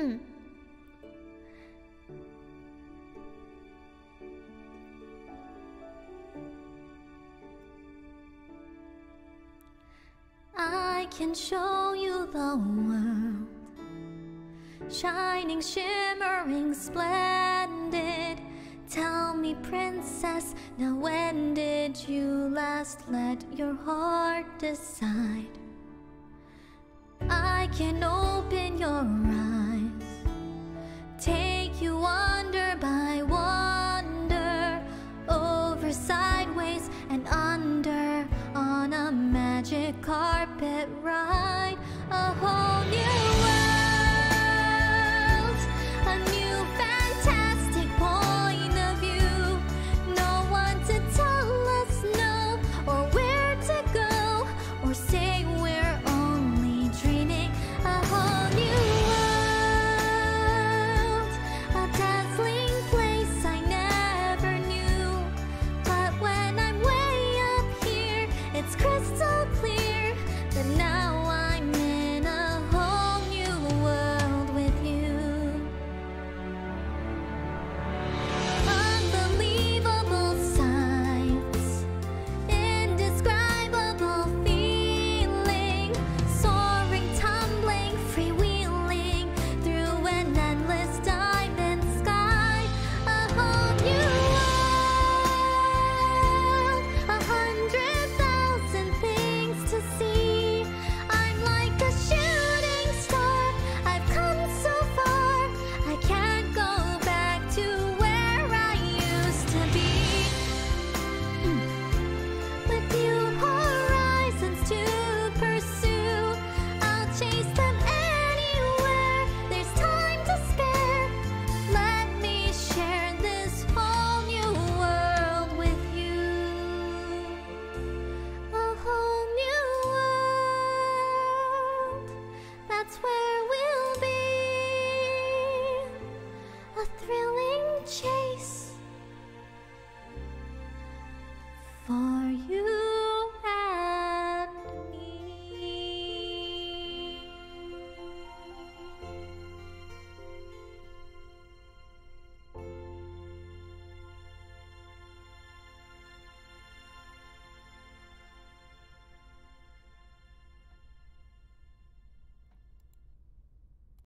Mm. I can show you the world, shining, shimmering, splendid. Tell me, princess, now when did you last let your heart decide? I can open your eyes, carpet ride, a whole new that's where we'll be. A thrilling change.